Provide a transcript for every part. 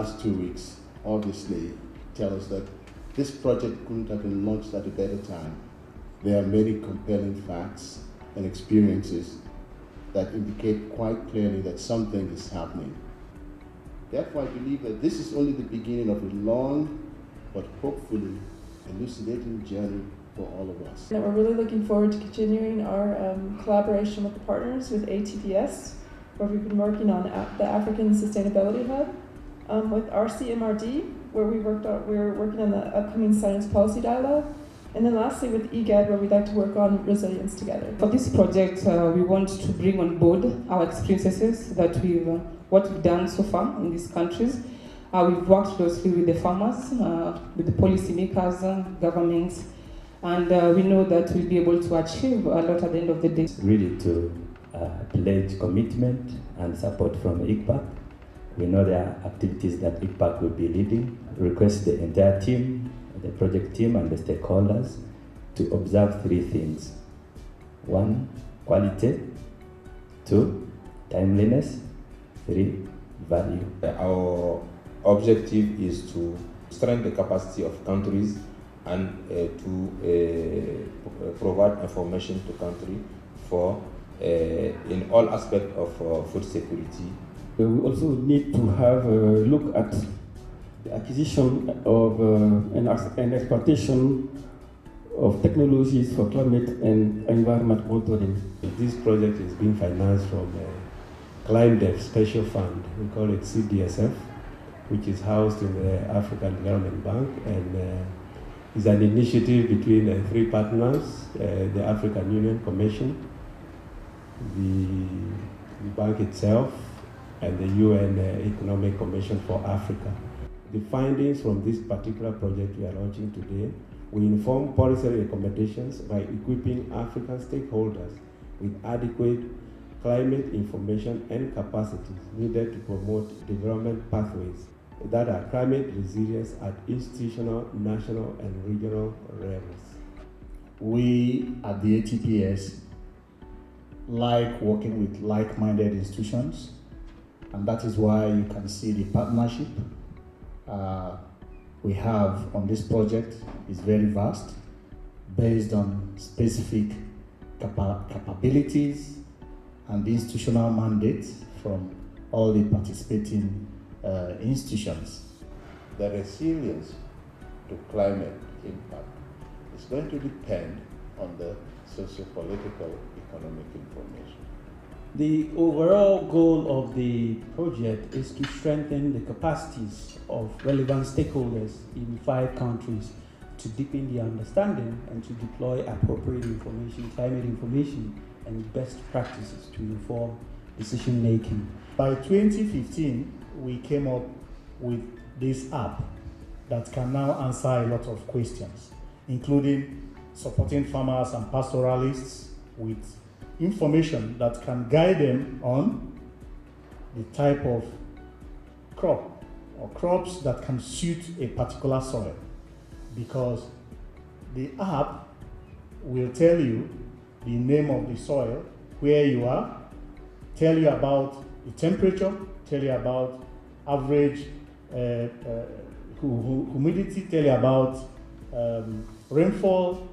last two weeks obviously tell us that this project couldn't have been launched at a better time. There are many compelling facts and experiences that indicate quite clearly that something is happening. Therefore, I believe that this is only the beginning of a long but hopefully elucidating journey for all of us. And we're really looking forward to continuing our um, collaboration with the partners with ATPS, where we've been working on the African Sustainability Hub, um, with RCMRD, where we worked on, we're working on the upcoming science policy dialogue, and then lastly with IGAD, where we'd like to work on resilience together. For this project, uh, we want to bring on board our experiences that we've, uh, what we've done so far in these countries. Uh, we've worked closely with the farmers, uh, with the policymakers, uh, governments, and uh, we know that we'll be able to achieve a lot at the end of the day. Really to pledge commitment and support from ICPAC. We know there are activities that ICPAC will be leading. Request the entire team the project team and the stakeholders to observe three things. One, quality. Two, timeliness. Three, value. Our objective is to strengthen the capacity of countries and uh, to uh, provide information to country for uh, in all aspects of uh, food security. We also need to have a look at the acquisition of uh, and, and exploitation of technologies for climate and environment monitoring. This project is being financed from a ClimDev Special Fund. We call it CDSF, which is housed in the African Development Bank and uh, is an initiative between uh, three partners, uh, the African Union Commission, the, the bank itself, and the UN uh, Economic Commission for Africa. The findings from this particular project we are launching today will inform policy recommendations by equipping African stakeholders with adequate climate information and capacities needed to promote development pathways that are climate resilience at institutional, national, and regional levels. We at the ATPS like working with like minded institutions, and that is why you can see the partnership uh, we have on this project is very vast, based on specific capa capabilities and institutional mandates from all the participating uh, institutions. The resilience to climate impact is going to depend on the socio-political economic information. The overall goal of the project is to strengthen the capacities of relevant stakeholders in five countries to deepen the understanding and to deploy appropriate information, climate information, and best practices to inform decision making. By 2015, we came up with this app that can now answer a lot of questions, including supporting farmers and pastoralists with information that can guide them on the type of crop or crops that can suit a particular soil. Because the app will tell you the name of the soil, where you are, tell you about the temperature, tell you about average uh, uh, humidity, tell you about um, rainfall,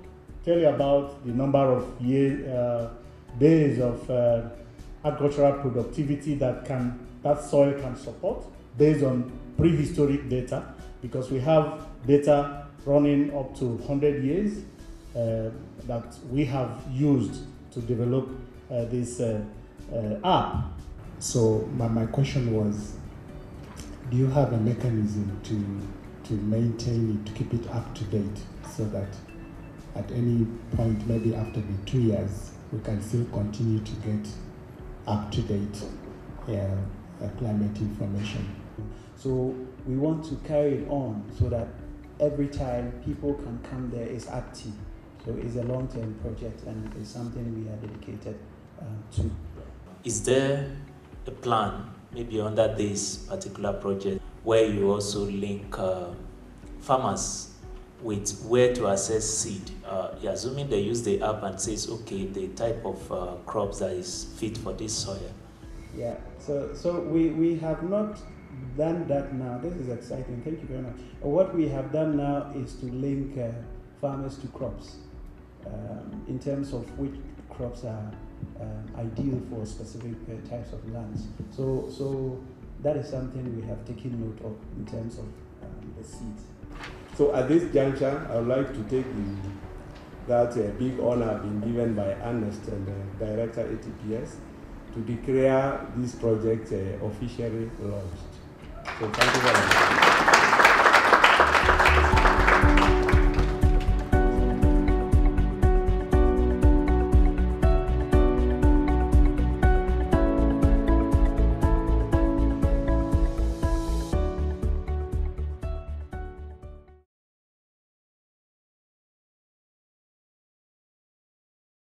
tell you about the number of year, uh, days of uh, agricultural productivity that can that soil can support based on prehistoric data because we have data running up to 100 years uh, that we have used to develop uh, this uh, uh, app. So my, my question was, do you have a mechanism to, to maintain it, to keep it up to date so that at any point, maybe after the two years, we can still continue to get up to date uh, climate information. So we want to carry it on so that every time people can come there is active. So it's a long-term project and it's something we are dedicated uh, to. Is there a plan, maybe under this particular project, where you also link uh, farmers with where to assess seed. Uh, assuming they use the app and says, okay, the type of uh, crops that is fit for this soil. Yeah, so, so we, we have not done that now. This is exciting. Thank you very much. What we have done now is to link uh, farmers to crops um, in terms of which crops are um, ideal for specific uh, types of lands. So, so that is something we have taken note of in terms of um, the seeds. So at this juncture, I would like to take the, that uh, big honor being given by Ernest and the director ATPS to declare this project uh, officially launched. So thank you very much.